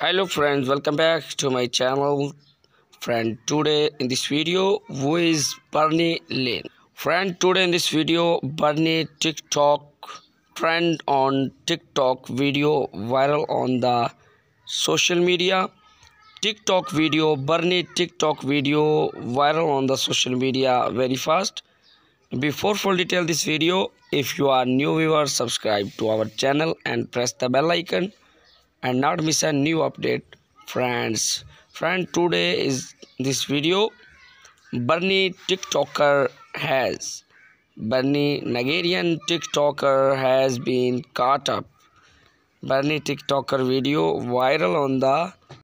hello friends. Welcome back to my channel friend. Today in this video who is Bernie Lane? Friend today in this video Bernie TikTok trend on TikTok video viral on the social media. TikTok video Bernie TikTok video viral on the social media very fast. Before full detail this video if you are new viewer subscribe to our channel and press the bell icon and not miss a new update friends. Friend today is this video Bernie TikToker has. Bernie Nigerian TikToker has been caught up. Bernie TikToker video viral on the